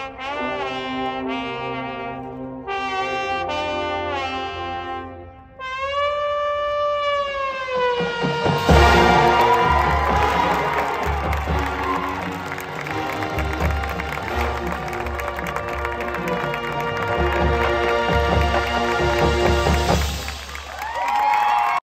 Mm-hmm.